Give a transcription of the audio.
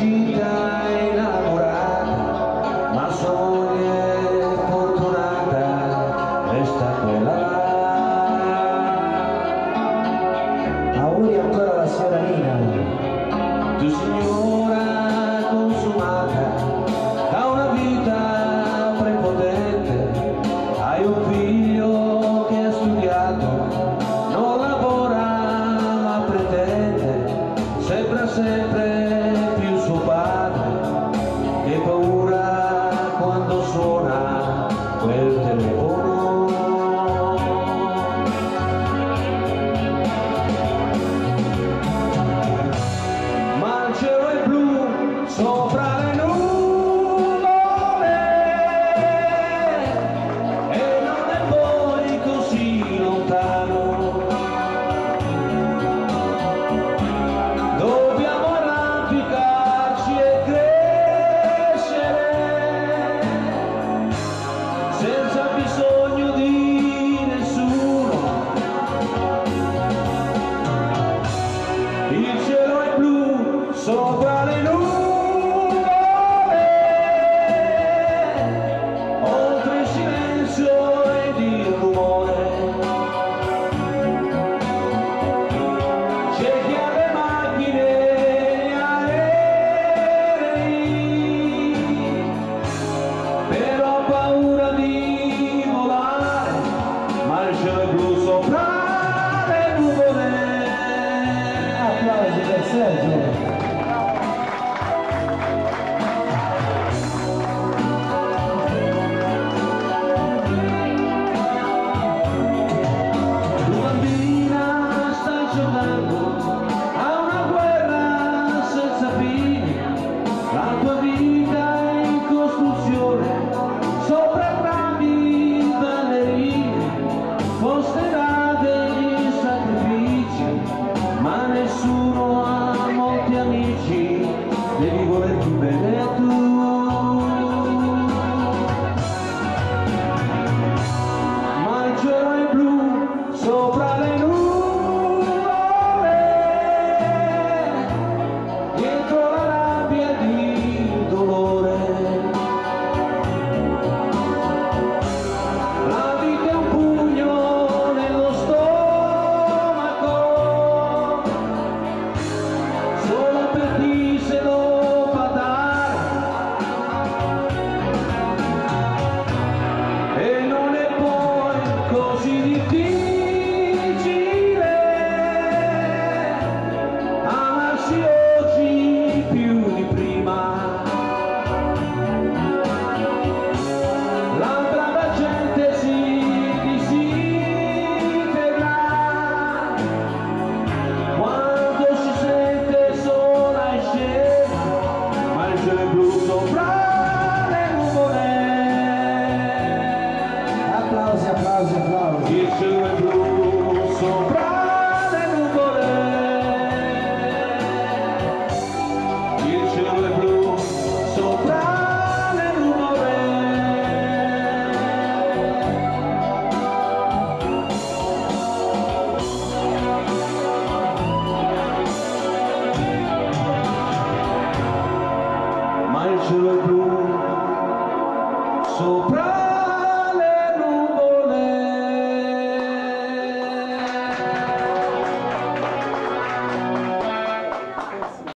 muchita innamorata, ma sono fortunata, resta quella là. Auguri ancora alla signora Nina, tu signore. lasciando a plagi de seggio Consta